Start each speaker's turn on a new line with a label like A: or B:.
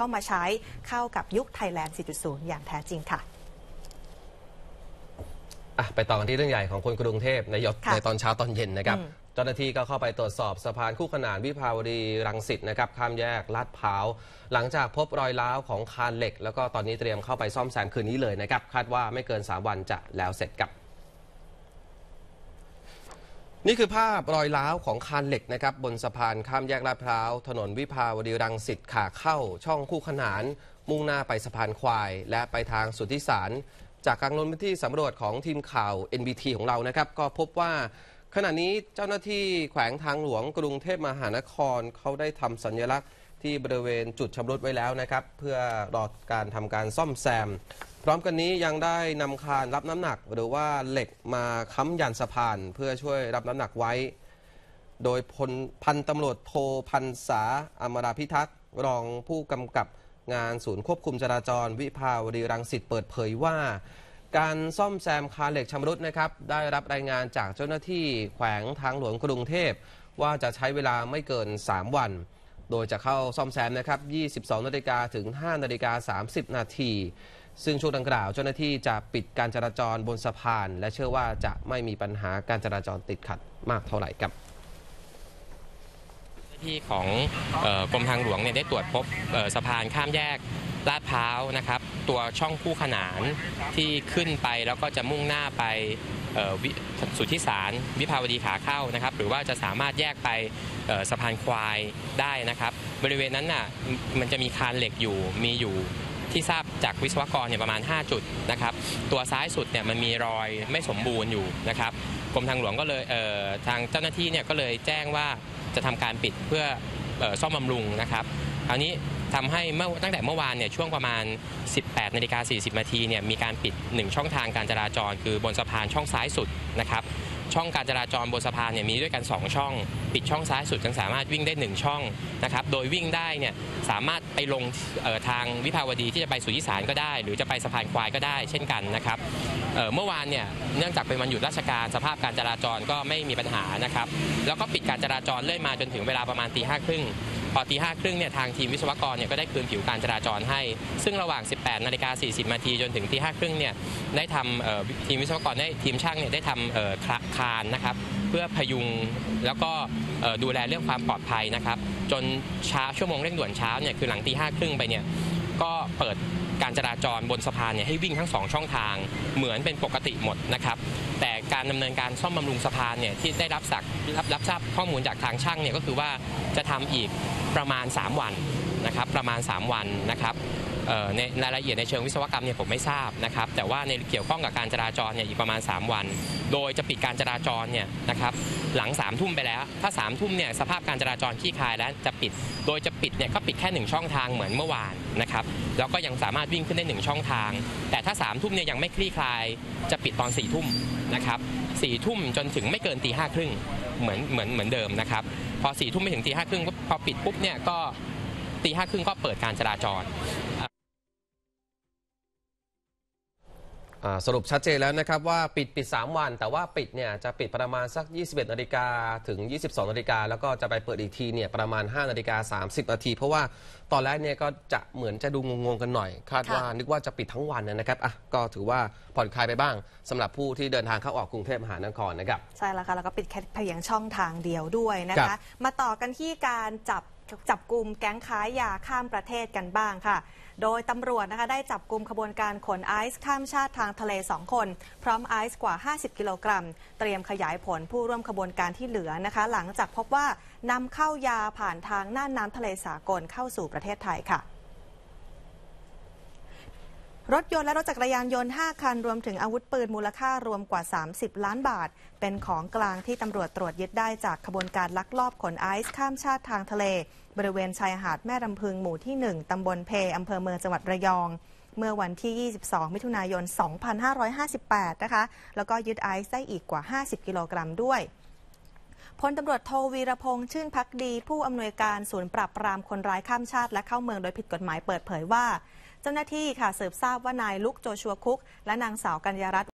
A: เข้ามาใช้เข้ากับยุคไทยแลนด์ 4.0 อย่างแท้จริงค่ะ
B: อะไปต่อกันที่เรื่องใหญ่ของคนกรุงเทพในยศ
A: ค่ะ
B: ในตอนเช้าตอนเย็นนะครับ
A: อืม
B: เจ้าหน้าที่ก็เข้าไปตรวจสอบสะพานคู่ขนานวิภาวดีรังสิตนะครับข้ามแยกลาดพร้าว หลังจากพบรอยร้าวของคานเหล็ก แล้วก็ตอนนี้เตรียมเข้าไปซ่อมแซมคืนนี้เลยนะครับ คาดว่าไม่เกิน 3 วันจะแล้วเสร็จครับ นี่คือภาพรอยร้าวของคานเหล็กนะครับบนสะพานข้ามแยกลาดพร้าว ถนนวิภาวดีรังสิตขาเข้า ช่องคู่ขนาน มุ่งหน้าไปสะพานควาย และไปทางสุทธิสาร จากการลงพื้นที่สำรวจของทีมข่าว NBT ของเรานะครับ ก็พบว่าขณะนี้เจ้าหน้าที่แขวงทางหลวงกรุงเทพมหานครเขาได้ทำสัญลักษณ์ที่บริเวณจุดชำรุดไว้แล้วนะครับ เพื่อรอการทำการซ่อมแซม พร้อมกันนี้ยังได้นำคานรับน้ำหนัก หรือว่าเหล็กมาค้ำยันสะพาน เพื่อช่วยรับน้ำหนักไว้ โดยพลพันตำรวจโทพันษาอมราพิทักษ์รองผู้กำกับงานศูนย์ควบคุมจราจร วิภาวดีรังสิตเปิดเผยว่า การซ่อมแซมคานเหล็กชำรุดนะครับได้รับรายงานจากเจ้าหน้าที่แขวงทางหลวงกรุงเทพ ว่าจะใช้เวลาไม่เกิน 3 วัน โดยจะเข้าซ่อมแซมนะครับ 22 นาฬิกาถึง 5 นาฬิกา 30 นาที ซึ่งช่วงดังกล่าวเจ้าหน้าที่จะปิดการจราจรบนสะพาน และเชื่อว่าจะไม่มีปัญหาการจราจรติดขัดมากเท่าไหร่ครับ
C: ที่ของออกรมทางหลวงเนี่ยได้ตรวจพบสะพานข้ามแยกลาดพร้าวนะครับ ตัวช่องคู่ขนานที่ขึ้นไปแล้วก็จะมุ่งหน้าไปสุทธิสารวิภาวดีขาเข้านะครับ หรือว่าจะสามารถแยกไปสะพานควายได้นะครับ บริเวณนั้นน่ะมันจะมีคานเหล็กอยู่มีอยู่ ที่ทราบจากวิศวกรเนี่ยประมาณ 5 จุดนะครับ ตัวซ้ายสุดเนี่ยมันมีรอยไม่สมบูรณ์อยู่นะครับกรมทางหลวงก็เลยเทางเจ้าหน้าที่เนี่ยก็เลยแจ้งว่าจะทำการปิดเพื่ออซ่อมบำรุงนะครับคราวนี้ทำให้เมื่อตั้งแต่เมื่อวานเนี่ยช่วงประมาณ 18นาฬิกา40นาทีเนี่ยมีการปิด 1 ช่องทางการจราจร คือบนสะพานช่องซ้ายสุดนะครับ ช่องการจราจรบนสะพานเนี่ยมีด้วยกัน 2 ช่อง ปิดช่องซ้ายสุดจึงสามารถวิ่งได้ 1 ช่องนะครับโดยวิ่งได้เนี่ยสามารถไปลงทางวิภาวดีที่จะไปสุทธิสารก็ได้ หรือจะไปสะพานควายก็ได้เช่นกันนะครับเอ่อเมื่อวานเนี่ยเนื่องจากเป็นวันหยุดราชการสภาพการจราจรก็ไม่มีปัญหานะครับแล้วก็ปิดการจราจรเรื่อยมาจนถึงเวลาประมาณตีห้าครึ่ง พอตีห้าครึ่งเนี่ยทางทีมวิศวกรเนี่ยก็ได้คืนผิวการจราจรให้ ซึ่งระหว่าง 18นาฬิกา40นาทีจนถึงตีห้าครึ่งเนี่ยได้ทำทีมวิศวกรได้ทีมช่างเนี่ยได้ทำคานนะครับเพื่อพยุงแล้วก็ดูแลเรื่องความปลอดภัยนะครับ จนเช้าชั่วโมงเร่งด่วนเช้าเนี่ยคือหลังตีห้าครึ่งไปเนี่ยก็เปิดการจราจรบนสะพานเนี่ยให้วิ่งทั้งสองช่องทางเหมือนเป็นปกติหมดนะครับ แต่การดำเนินการซ่อมบำรุงสะพานเนี่ยที่ได้รับสักรับรับทราบข้อมูลจากทางช่างเนี่ยก็คือว่าจะทำอีก ประมาณ 3 วันนะครับประมาณ 3 วันนะครับในรายละเอียดในเชิงวิศวกรรมเนี่ยผมไม่ทราบนะครับแต่ว่าในเกี่ยวข้องกับการจราจรเนี่ยอีกประมาณ 3 วัน โดยจะปิดการจราจรเนี่ยนะครับหลัง3ามทุ่มไปแล้ว ถ้า3ามทุ่มเนี่ยสภาพการจราจรคลี่คลายแล้วจะปิด โดยจะปิดเนี่ยก็ปิดแค่หนึ่งช่องทางเหมือนเมื่อวานนะครับแล้วก็ยังสามารถวิ่งขึ้นได้หนึ่งช่องทาง แต่ถ้า3ามทุ่มเนี่ยยังไม่คลี่คลายจะปิดตอน4ี่ทุ่มนะครับสี่ทุ่มจนถึงไม่เกินตีห้าครึ่งเหมือนเหมือนเหมือนเดิมนะครับ พอสี่ทุ่มไม่ถึงตีห้าครึ่งพอปิดปุ๊บเนี่ยก็ตีห้าครึ่งก็เปิดการจราจร
B: สรุปชัดเจนแล้วนะครับว่าปิดปิด 3 วัน แต่ว่าปิดเนี่ยจะปิดประมาณสัก 21นาฬิกาถึง 22นาฬิกาแล้วก็จะไปเปิดอีกทีเนี่ยประมาณ 5นาฬิกา30นาทีเพราะว่าตอนแรกเนี่ยก็จะเหมือนจะดูงงๆกันหน่อย คาดว่า
A: ค่ะ
B: นึกว่าจะปิดทั้งวันนะครับอะก็ถือว่าผ่อนคลายไปบ้างสำหรับผู้ที่เดินทางเข้าออกกรุงเทพมหานครนะครับ
A: ใช่แล้วค่ะแล้วก็ปิดแค่เพียงช่องทางเดียวด้วยนะ
B: ครั
A: คะ
B: บ
A: มาต่อกันที่การจับ จับกลุ่มแก๊งค้ายาข้ามประเทศกันบ้างค่ะ โดยตำรวจนะคะได้จับกลุ่มขบวนการขนไอซ์ข้ามชาติทางทะเล 2 คน พร้อมไอซ์กว่า 50 กิโลกรัม เตรียมขยายผลผู้ร่วมขบวนการที่เหลือนะคะ หลังจากพบว่านำเข้ายาผ่านทางน่านน้ำทะเลสากลเข้าสู่ประเทศไทยค่ะ รถยนต์และรถจักรยานยนต์ 5 คัน รวมถึงอาวุธปืนมูลค่ารวมกว่า 30 ล้านบาท เป็นของกลางที่ตำรวจตรวจยึดได้จากขบวนการลักลอบขนไอซ์ข้ามชาติทางทะเล บริเวณชายหาดแม่ลำพึงหมู่ที่ 1 ตำบลเพอำเภอเมืองจังหวัดระยองเมื่อวันที่ 22 มิถุนายน 2558 นะคะ แล้วก็ยึดไอซ์ได้อีกกว่า 50 กิโลกรัมด้วย พลตำรวจโทวีรพงษ์ชื่นพักดี ผู้อำนวยการศูนย์ปราบปรามคนร้ายข้ามชาติและเข้าเมืองโดยผิดกฎหมายเปิดเผยว่า เจ้าหน้าที่ค่ะสืบทราบว่านายลุกโจชัวคุก และนางสาวกัญญารัตน์